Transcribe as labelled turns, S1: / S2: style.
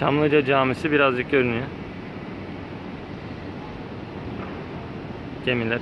S1: Çamlıca Camisi birazcık görünüyor. Gemiler.